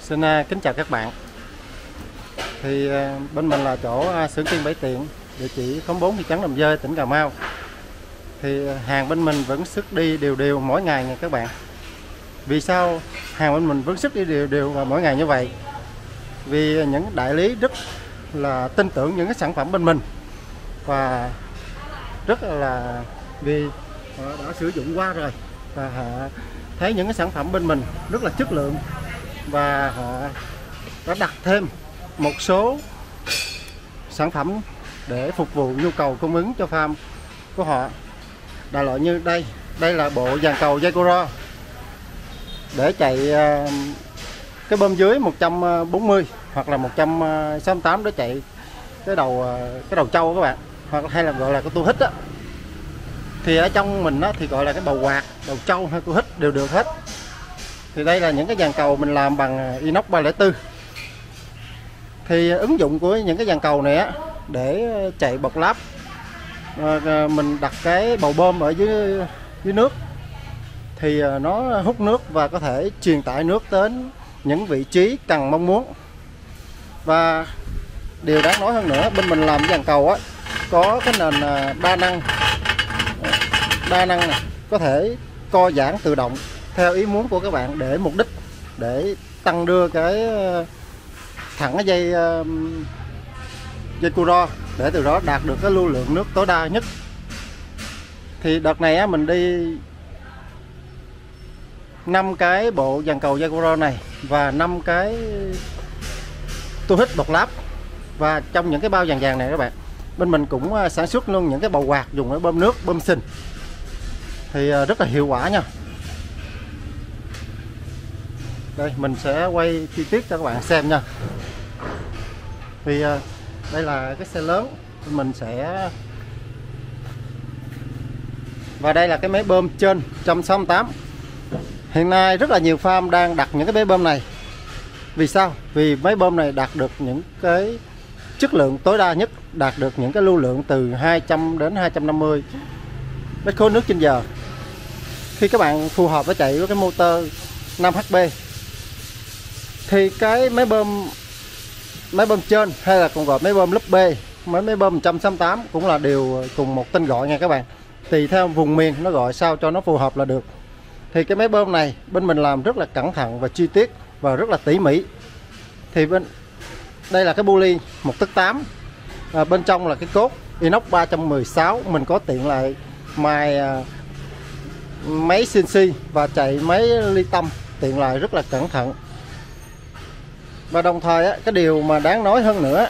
Xin à, kính chào các bạn. Thì à, bên mình là chỗ à, xưởng kiên Bảy Tiện, địa chỉ khóm 4 thị trấn Đầm Dơi, tỉnh Cà Mau. Thì hàng bên mình vẫn xuất đi đều đều mỗi ngày nha các bạn. Vì sao hàng bên mình vẫn xuất đi đều đều và mỗi ngày như vậy? Vì những đại lý rất là tin tưởng những cái sản phẩm bên mình và rất là vì họ đã sử dụng qua rồi và họ thấy những cái sản phẩm bên mình rất là chất lượng và họ đã đặt thêm một số sản phẩm để phục vụ nhu cầu cung ứng cho farm của họ. Đại loại như đây đây là bộ dàn cầu Yakuro để chạy ờ, cái bơm dưới 140 hoặc là 168 để chạy cái đầu ờ, cái đầu trâu các bạn, hoặc hay là gọi là cái tu hít á thì ở trong mình á, thì gọi là cái bầu quạt đầu trâu hay của hít đều được hết. Thì đây là những cái dàn cầu mình làm bằng inox 304 thì ứng dụng của những cái dàn cầu này á để chạy bọc láp à, mình đặt cái bầu bơm ở dưới dưới nước. Thì ờ, nó hút nước và có thể truyền tải nước đến những vị trí cần mong muốn. Và điều đáng nói hơn nữa bên mình làm dàn cầu á có cái nền đa năng đa năng này có thể co giãn tự động theo ý muốn của các bạn để mục đích để tăng đưa cái ờ, thẳng cái dây ờ, dây cu ro để từ đó đạt được cái lưu lượng nước tối đa nhất. Thì đợt này á, mình đi năm cái bộ dàn cầu dây cu ro này và năm cái tu hít bọc láp. Và trong những cái bao vàng vàng này các bạn bên mình cũng ờ, sản xuất luôn những cái bầu quạt dùng để bơm nước bơm sinh thì ờ, rất là hiệu quả nha. Đây, mình sẽ quay chi tiết cho các bạn xem nha. Thì ờ, đây là cái xe lớn mình sẽ và đây là cái máy bơm trên 168 hiện nay rất là nhiều farm đang đặt những cái máy bơm này. Vì sao? Vì máy bơm này đạt được những cái chất lượng tối đa nhất, đạt được những cái lưu lượng từ 200 đến 250 mét khối nước trên giờ khi các bạn phù hợp với chạy với cái motor 5 HP thì cái máy bơm máy bơm trên hay là còn gọi máy bơm lớp B máy máy bơm 168 cũng là đều cùng một tên gọi nha các bạn. Tùy theo vùng miền nó gọi sao cho nó phù hợp là được. Thì cái máy bơm này bên mình làm rất là cẩn thận và chi tiết và rất là tỉ mỉ. Thì bên đây là cái bu ly một tấc 8 à, bên trong là cái cốt inox 316 mình có tiện lại mài à, máy CNC và chạy máy ly tâm tiện lợi rất là cẩn thận. Và đồng thời cái điều mà đáng nói hơn nữa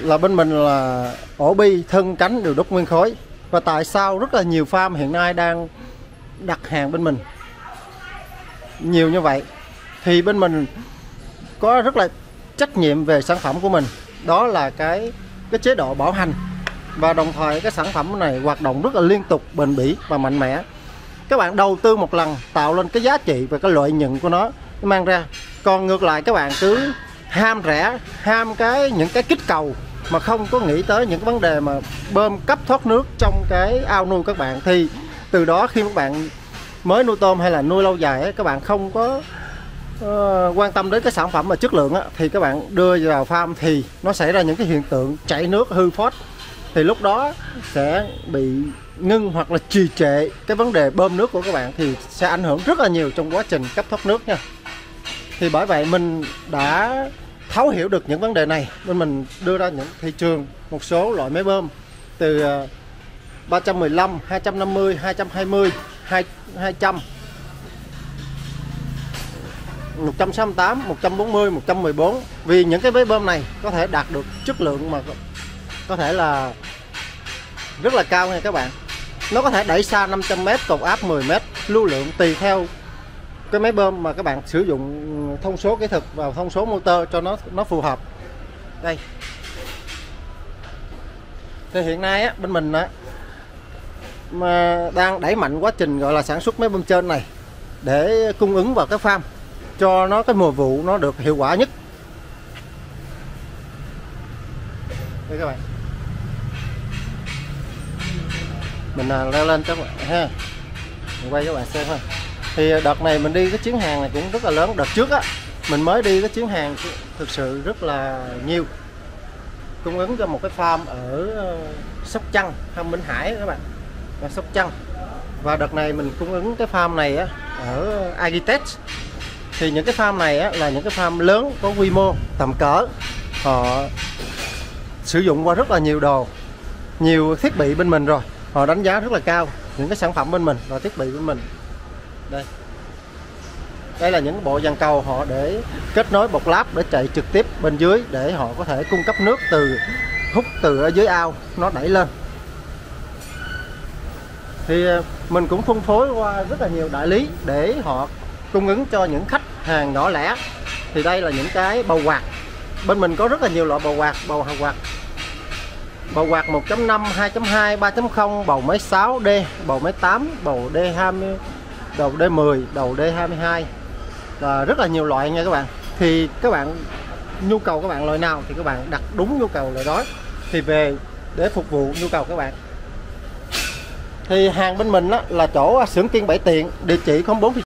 là bên mình là ổ bi thân cánh đều đúc nguyên khối. Và tại sao rất là nhiều farm hiện nay đang đặt hàng bên mình? Nhiều như vậy thì bên mình có rất là trách nhiệm về sản phẩm của mình. Đó là cái cái chế độ bảo hành và đồng thời cái sản phẩm này hoạt động rất là liên tục bền bỉ và mạnh mẽ. Các bạn đầu tư một lần tạo lên cái giá trị và cái lợi nhuận của nó mang ra. Còn ngược lại các bạn cứ ham rẻ ham cái những cái kích cầu mà không có nghĩ tới những cái vấn đề mà bơm cấp thoát nước trong cái ao nuôi các bạn thì từ đó khi các bạn mới nuôi tôm hay là nuôi lâu dài ấy, các bạn không có uh, quan tâm đến cái sản phẩm mà chất lượng á, thì các bạn đưa vào farm thì nó xảy ra những cái hiện tượng chảy nước hư phốt thì lúc đó sẽ bị ngưng hoặc là trì trệ cái vấn đề bơm nước của các bạn thì sẽ ảnh hưởng rất là nhiều trong quá trình cấp thoát nước nha. Thì bởi vậy mình đã thấu hiểu được những vấn đề này nên mình đưa ra những thị trường một số loại máy bơm từ 315, 250, 220, 200 168, 140, 114 Vì những cái máy bơm này có thể đạt được chất lượng mà có thể là rất là cao nha các bạn. Nó có thể đẩy xa 500m, tột áp 10m Lưu lượng tùy theo cái máy bơm mà các bạn sử dụng thông số kỹ thuật và thông số motor cho nó nó phù hợp. Đây. Thì hiện nay á, bên mình á, mà đang đẩy mạnh quá trình gọi là sản xuất máy bơm trên này để cung ứng vào cái farm cho nó cái mùa vụ nó được hiệu quả nhất đây các bạn mình à, leo lên các bạn ha. Mình quay cho các bạn xem thôi. Thì đợt này mình đi cái chuyến hàng này cũng rất là lớn. Đợt trước á mình mới đi cái chuyến hàng thực sự rất là nhiều. Cung ứng cho một cái farm ở ờ, Sóc Trăng Ham Minh Hải các bạn. Ở Sóc Trăng. Và đợt này mình cung ứng cái farm này á ở Agitech. Thì những cái farm này á, là những cái farm lớn có quy mô tầm cỡ. Họ sử dụng qua rất là nhiều đồ nhiều thiết bị bên mình rồi họ đánh giá rất là cao những cái sản phẩm bên mình và thiết bị bên mình. Đây. Đây là những bộ dàn cầu họ để kết nối bột láp để chạy trực tiếp bên dưới để họ có thể cung cấp nước từ hút từ ở dưới ao, nó đẩy lên. Thì ờ, mình cũng phân phối qua rất là nhiều đại lý để họ cung ứng cho những khách hàng nhỏ lẻ. Thì đây là những cái bầu quạt. Bên mình có rất là nhiều loại bầu quạt bầu quạt bầu quạt 1.5 2.2 3.0 bầu máy 6D bầu máy 8 bầu D20 đầu D10 đầu D22 và rất là nhiều loại nha các bạn. Thì các bạn nhu cầu các bạn loại nào thì các bạn đặt đúng nhu cầu loại đó. Thì về để phục vụ nhu cầu các bạn. Thì hàng bên mình á, là chỗ xưởng tiên bảy tiện địa chỉ 04